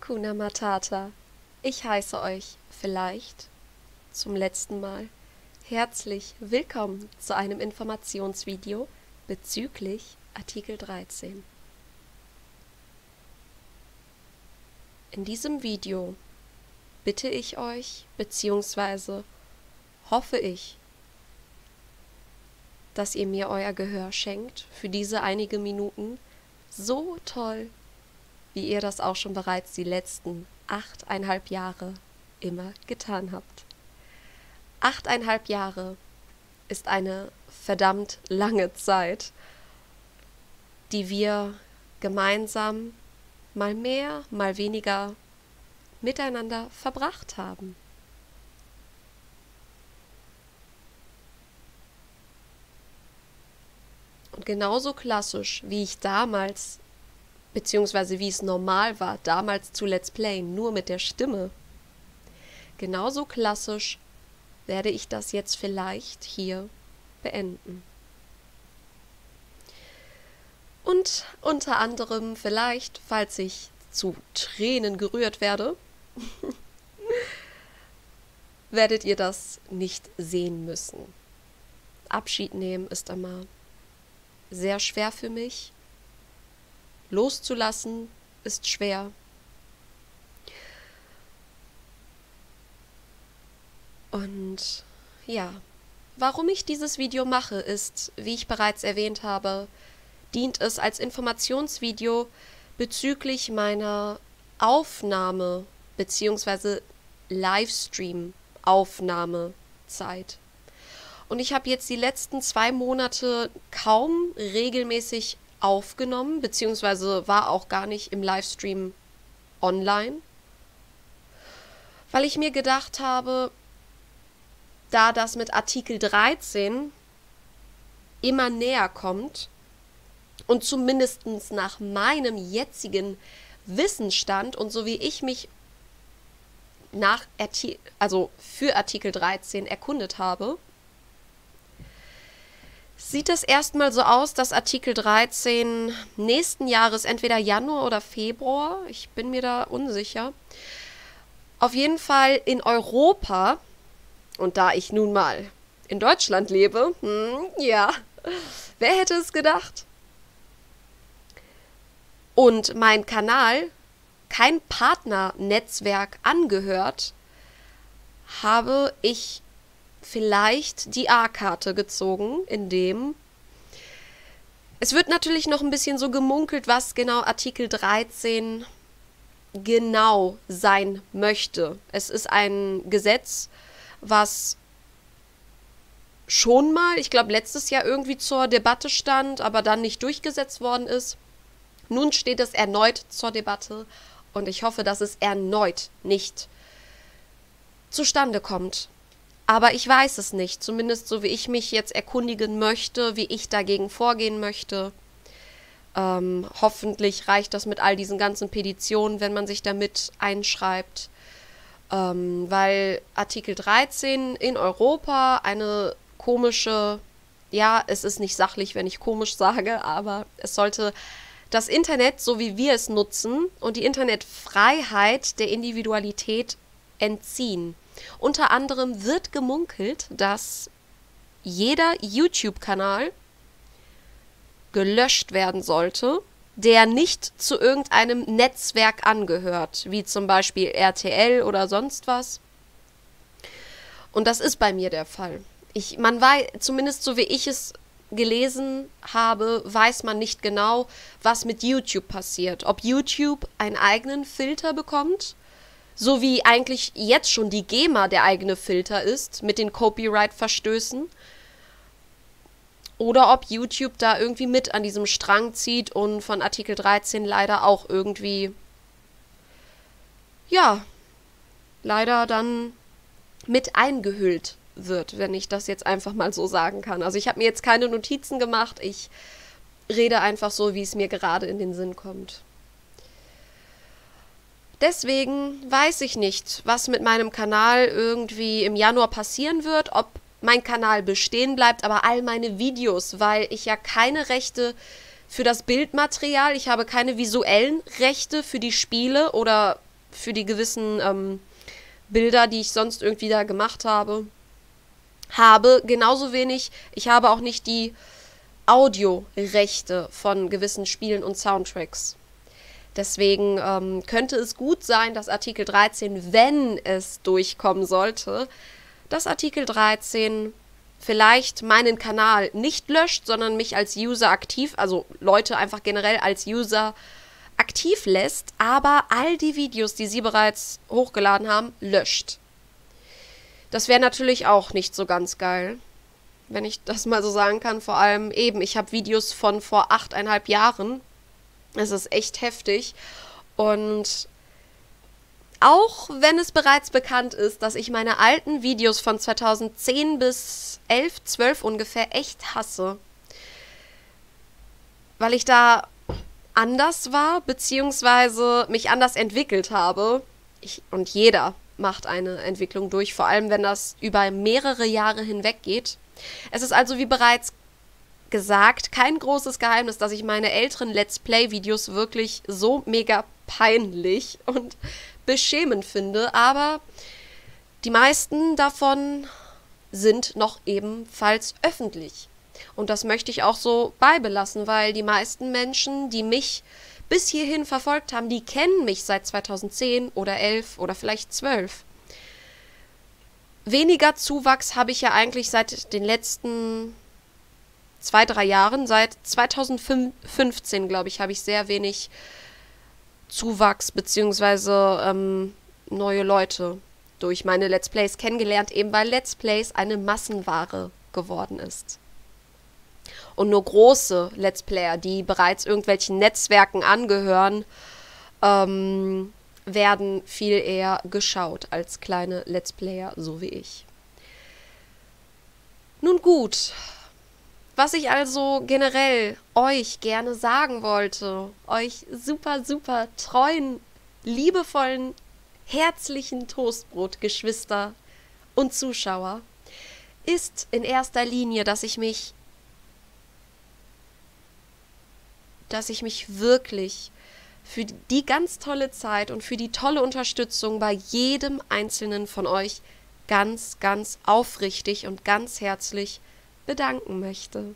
Hakuna Matata. Ich heiße euch vielleicht zum letzten Mal herzlich willkommen zu einem Informationsvideo bezüglich Artikel 13. In diesem Video bitte ich euch bzw. hoffe ich, dass ihr mir euer Gehör schenkt für diese einige Minuten. So toll wie ihr das auch schon bereits die letzten achteinhalb Jahre immer getan habt. Achteinhalb Jahre ist eine verdammt lange Zeit, die wir gemeinsam mal mehr, mal weniger miteinander verbracht haben. Und genauso klassisch, wie ich damals beziehungsweise wie es normal war, damals zu Let's Playen, nur mit der Stimme. Genauso klassisch werde ich das jetzt vielleicht hier beenden. Und unter anderem vielleicht, falls ich zu Tränen gerührt werde, werdet ihr das nicht sehen müssen. Abschied nehmen ist immer sehr schwer für mich Loszulassen ist schwer. Und ja, warum ich dieses Video mache, ist, wie ich bereits erwähnt habe, dient es als Informationsvideo bezüglich meiner Aufnahme bzw. Livestream-Aufnahmezeit. Und ich habe jetzt die letzten zwei Monate kaum regelmäßig aufgenommen, beziehungsweise war auch gar nicht im Livestream online, weil ich mir gedacht habe, da das mit Artikel 13 immer näher kommt und zumindest nach meinem jetzigen Wissensstand und so wie ich mich nach also für Artikel 13 erkundet habe, sieht es erstmal so aus, dass Artikel 13 nächsten Jahres, entweder Januar oder Februar, ich bin mir da unsicher, auf jeden Fall in Europa, und da ich nun mal in Deutschland lebe, hm, ja, wer hätte es gedacht? Und mein Kanal kein Partnernetzwerk angehört, habe ich vielleicht die A-Karte gezogen, in dem es wird natürlich noch ein bisschen so gemunkelt, was genau Artikel 13 genau sein möchte. Es ist ein Gesetz, was schon mal, ich glaube, letztes Jahr irgendwie zur Debatte stand, aber dann nicht durchgesetzt worden ist. Nun steht es erneut zur Debatte und ich hoffe, dass es erneut nicht zustande kommt. Aber ich weiß es nicht, zumindest so wie ich mich jetzt erkundigen möchte, wie ich dagegen vorgehen möchte. Ähm, hoffentlich reicht das mit all diesen ganzen Petitionen, wenn man sich damit einschreibt. Ähm, weil Artikel 13 in Europa eine komische, ja, es ist nicht sachlich, wenn ich komisch sage, aber es sollte das Internet, so wie wir es nutzen, und die Internetfreiheit der Individualität entziehen. Unter anderem wird gemunkelt, dass jeder YouTube-Kanal gelöscht werden sollte, der nicht zu irgendeinem Netzwerk angehört, wie zum Beispiel RTL oder sonst was. Und das ist bei mir der Fall. Ich, man weiß, zumindest so wie ich es gelesen habe, weiß man nicht genau, was mit YouTube passiert. Ob YouTube einen eigenen Filter bekommt so wie eigentlich jetzt schon die GEMA der eigene Filter ist mit den Copyright-Verstößen. Oder ob YouTube da irgendwie mit an diesem Strang zieht und von Artikel 13 leider auch irgendwie, ja, leider dann mit eingehüllt wird, wenn ich das jetzt einfach mal so sagen kann. Also ich habe mir jetzt keine Notizen gemacht, ich rede einfach so, wie es mir gerade in den Sinn kommt. Deswegen weiß ich nicht, was mit meinem Kanal irgendwie im Januar passieren wird, ob mein Kanal bestehen bleibt, aber all meine Videos, weil ich ja keine Rechte für das Bildmaterial, ich habe keine visuellen Rechte für die Spiele oder für die gewissen ähm, Bilder, die ich sonst irgendwie da gemacht habe, habe. Genauso wenig, ich habe auch nicht die Audiorechte von gewissen Spielen und Soundtracks. Deswegen ähm, könnte es gut sein, dass Artikel 13, wenn es durchkommen sollte, dass Artikel 13 vielleicht meinen Kanal nicht löscht, sondern mich als User aktiv, also Leute einfach generell als User aktiv lässt, aber all die Videos, die sie bereits hochgeladen haben, löscht. Das wäre natürlich auch nicht so ganz geil, wenn ich das mal so sagen kann. Vor allem eben, ich habe Videos von vor achteinhalb Jahren. Es ist echt heftig. Und auch wenn es bereits bekannt ist, dass ich meine alten Videos von 2010 bis 11, 12 ungefähr echt hasse, weil ich da anders war, beziehungsweise mich anders entwickelt habe. Ich, und jeder macht eine Entwicklung durch, vor allem wenn das über mehrere Jahre hinweg geht. Es ist also wie bereits gesagt kein großes Geheimnis, dass ich meine älteren Let's Play-Videos wirklich so mega peinlich und beschämend finde, aber die meisten davon sind noch ebenfalls öffentlich. Und das möchte ich auch so beibelassen, weil die meisten Menschen, die mich bis hierhin verfolgt haben, die kennen mich seit 2010 oder 11 oder vielleicht 12. Weniger Zuwachs habe ich ja eigentlich seit den letzten zwei, drei Jahren. Seit 2015, glaube ich, habe ich sehr wenig Zuwachs beziehungsweise ähm, neue Leute durch meine Let's Plays kennengelernt, eben weil Let's Plays eine Massenware geworden ist. Und nur große Let's Player, die bereits irgendwelchen Netzwerken angehören, ähm, werden viel eher geschaut als kleine Let's Player, so wie ich. Nun gut, was ich also generell euch gerne sagen wollte, euch super, super treuen, liebevollen, herzlichen Toastbrot-Geschwister und Zuschauer, ist in erster Linie, dass ich mich, dass ich mich wirklich für die ganz tolle Zeit und für die tolle Unterstützung bei jedem einzelnen von euch ganz, ganz aufrichtig und ganz herzlich bedanken möchte.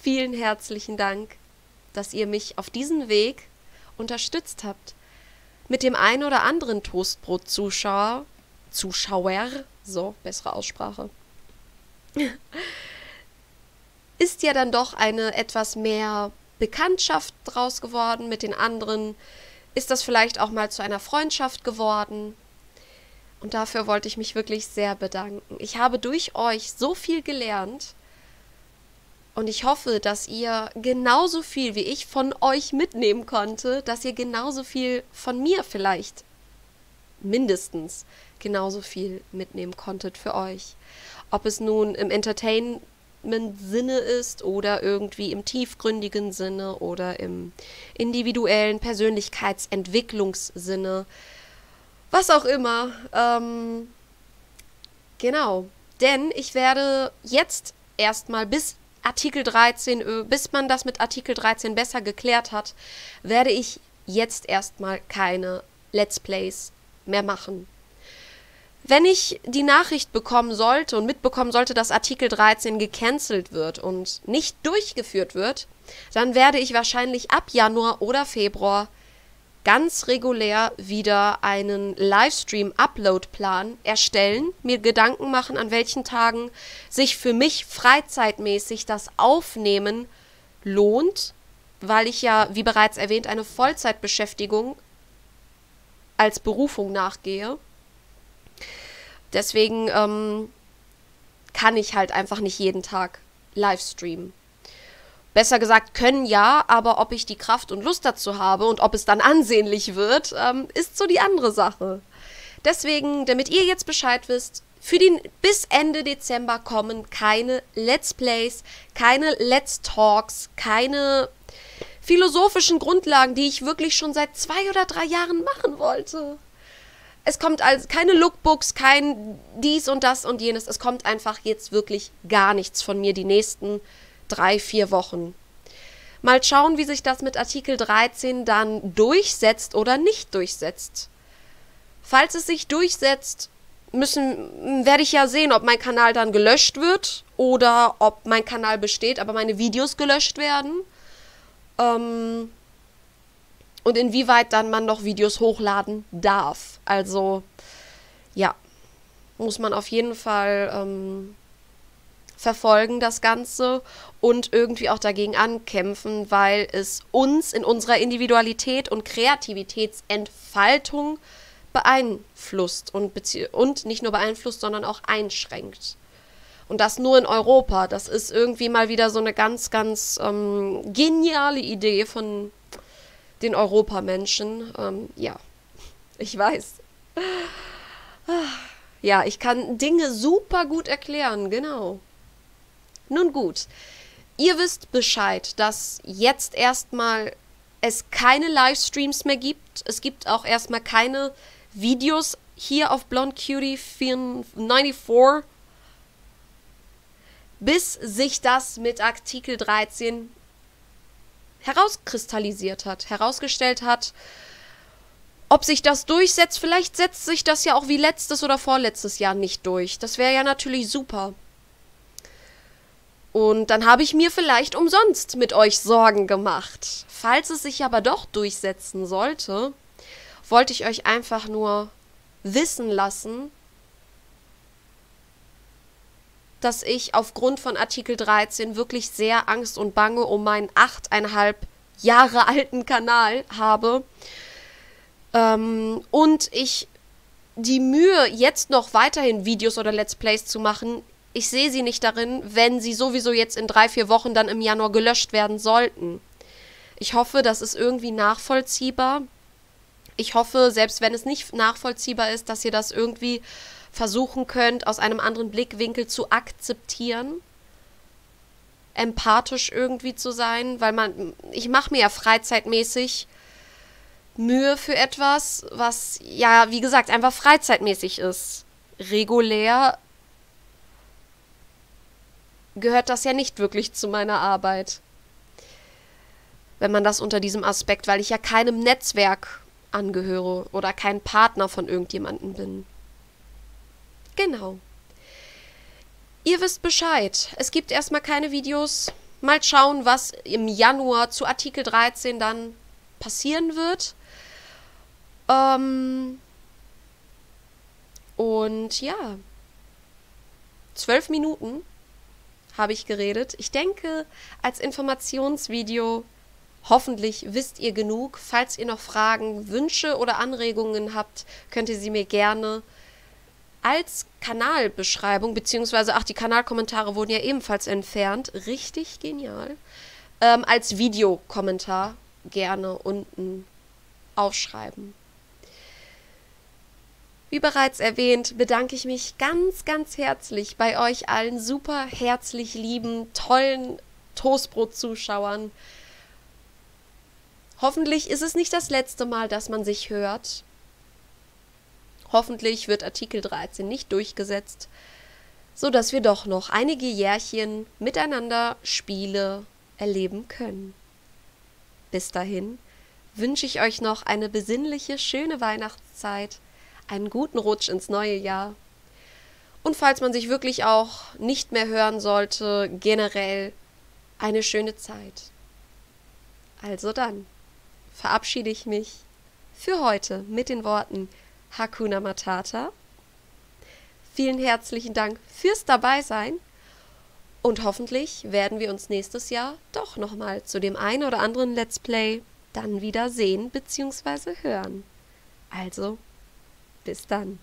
Vielen herzlichen Dank, dass ihr mich auf diesen Weg unterstützt habt. Mit dem ein oder anderen Toastbrot-Zuschauer, Zuschauer, so, bessere Aussprache, ist ja dann doch eine etwas mehr Bekanntschaft draus geworden mit den anderen. Ist das vielleicht auch mal zu einer Freundschaft geworden? Und dafür wollte ich mich wirklich sehr bedanken. Ich habe durch euch so viel gelernt. Und ich hoffe, dass ihr genauso viel wie ich von euch mitnehmen konnte, dass ihr genauso viel von mir vielleicht mindestens genauso viel mitnehmen konntet für euch. Ob es nun im Entertainment-Sinne ist oder irgendwie im tiefgründigen Sinne oder im individuellen Persönlichkeitsentwicklungssinne was auch immer. Ähm, genau. Denn ich werde jetzt erstmal bis Artikel 13, äh, bis man das mit Artikel 13 besser geklärt hat, werde ich jetzt erstmal keine Let's Plays mehr machen. Wenn ich die Nachricht bekommen sollte und mitbekommen sollte, dass Artikel 13 gecancelt wird und nicht durchgeführt wird, dann werde ich wahrscheinlich ab Januar oder Februar ganz regulär wieder einen Livestream-Upload-Plan erstellen, mir Gedanken machen, an welchen Tagen sich für mich freizeitmäßig das Aufnehmen lohnt, weil ich ja, wie bereits erwähnt, eine Vollzeitbeschäftigung als Berufung nachgehe. Deswegen ähm, kann ich halt einfach nicht jeden Tag Livestreamen. Besser gesagt, können ja, aber ob ich die Kraft und Lust dazu habe und ob es dann ansehnlich wird, ähm, ist so die andere Sache. Deswegen, damit ihr jetzt Bescheid wisst, für den bis Ende Dezember kommen keine Let's Plays, keine Let's Talks, keine philosophischen Grundlagen, die ich wirklich schon seit zwei oder drei Jahren machen wollte. Es kommt also keine Lookbooks, kein dies und das und jenes. Es kommt einfach jetzt wirklich gar nichts von mir die nächsten drei, vier Wochen. Mal schauen, wie sich das mit Artikel 13 dann durchsetzt oder nicht durchsetzt. Falls es sich durchsetzt, müssen, werde ich ja sehen, ob mein Kanal dann gelöscht wird oder ob mein Kanal besteht, aber meine Videos gelöscht werden. Ähm, und inwieweit dann man noch Videos hochladen darf. Also, ja, muss man auf jeden Fall ähm, verfolgen, das Ganze, und irgendwie auch dagegen ankämpfen, weil es uns in unserer Individualität und Kreativitätsentfaltung beeinflusst und, und nicht nur beeinflusst, sondern auch einschränkt. Und das nur in Europa. Das ist irgendwie mal wieder so eine ganz, ganz ähm, geniale Idee von den Europamenschen. Ähm, ja, ich weiß. Ja, ich kann Dinge super gut erklären, genau. Nun gut, ihr wisst Bescheid, dass jetzt erstmal es keine Livestreams mehr gibt. Es gibt auch erstmal keine Videos hier auf Blonde Cutie 94, bis sich das mit Artikel 13 herauskristallisiert hat, herausgestellt hat, ob sich das durchsetzt. Vielleicht setzt sich das ja auch wie letztes oder vorletztes Jahr nicht durch. Das wäre ja natürlich super. Und dann habe ich mir vielleicht umsonst mit euch Sorgen gemacht. Falls es sich aber doch durchsetzen sollte, wollte ich euch einfach nur wissen lassen, dass ich aufgrund von Artikel 13 wirklich sehr Angst und Bange um meinen achteinhalb Jahre alten Kanal habe. Ähm, und ich die Mühe, jetzt noch weiterhin Videos oder Let's Plays zu machen, ich sehe sie nicht darin, wenn sie sowieso jetzt in drei, vier Wochen dann im Januar gelöscht werden sollten. Ich hoffe, das ist irgendwie nachvollziehbar. Ich hoffe, selbst wenn es nicht nachvollziehbar ist, dass ihr das irgendwie versuchen könnt, aus einem anderen Blickwinkel zu akzeptieren. Empathisch irgendwie zu sein, weil man, ich mache mir ja freizeitmäßig Mühe für etwas, was ja, wie gesagt, einfach freizeitmäßig ist. Regulär gehört das ja nicht wirklich zu meiner Arbeit. Wenn man das unter diesem Aspekt, weil ich ja keinem Netzwerk angehöre oder kein Partner von irgendjemandem bin. Genau. Ihr wisst Bescheid. Es gibt erstmal keine Videos. Mal schauen, was im Januar zu Artikel 13 dann passieren wird. Ähm und ja, zwölf Minuten habe ich geredet. Ich denke, als Informationsvideo hoffentlich wisst ihr genug. Falls ihr noch Fragen, Wünsche oder Anregungen habt, könnt ihr sie mir gerne als Kanalbeschreibung, beziehungsweise, ach, die Kanalkommentare wurden ja ebenfalls entfernt. Richtig genial. Ähm, als Videokommentar gerne unten aufschreiben. Wie bereits erwähnt, bedanke ich mich ganz, ganz herzlich bei euch allen super herzlich lieben, tollen Toastbrot-Zuschauern. Hoffentlich ist es nicht das letzte Mal, dass man sich hört. Hoffentlich wird Artikel 13 nicht durchgesetzt, so dass wir doch noch einige Jährchen miteinander Spiele erleben können. Bis dahin wünsche ich euch noch eine besinnliche, schöne Weihnachtszeit einen guten Rutsch ins neue Jahr. Und falls man sich wirklich auch nicht mehr hören sollte, generell eine schöne Zeit. Also dann verabschiede ich mich für heute mit den Worten Hakuna Matata. Vielen herzlichen Dank fürs Dabeisein und hoffentlich werden wir uns nächstes Jahr doch nochmal zu dem einen oder anderen Let's Play dann wieder sehen bzw. hören. Also bis dann.